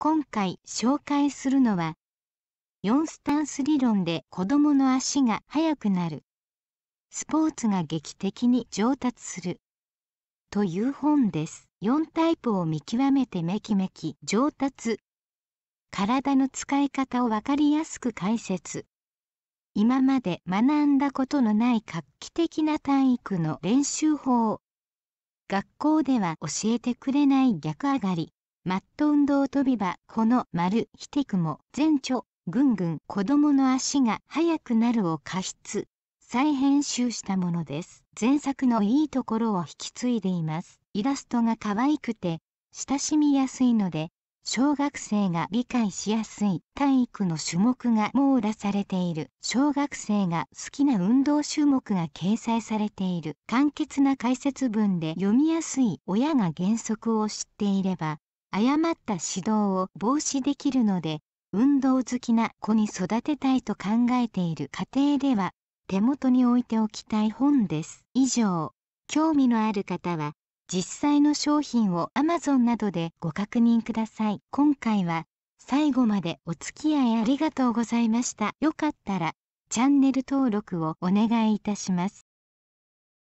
今回紹介するのは4スタンス理論で子供の足が速くなるスポーツが劇的に上達するという本です。4タイプを見極めてめきめき上達体の使い方をわかりやすく解説今まで学んだことのない画期的な体育の練習法学校では教えてくれない逆上がりマット運動飛び場この丸ひてくも前著ぐんぐん子供の足が速くなるを過失再編集したものです。前作のいいところを引き継いでいます。イラストが可愛くて親しみやすいので小学生が理解しやすい体育の種目が網羅されている。小学生が好きな運動種目が掲載されている。簡潔な解説文で読みやすい親が原則を知っていれば誤った指導を防止できるので運動好きな子に育てたいと考えている家庭では手元に置いておきたい本です以上興味のある方は実際の商品を Amazon などでご確認ください。今回は最後までお付き合いありがとうございました。よかったらチャンネル登録をお願いいたします。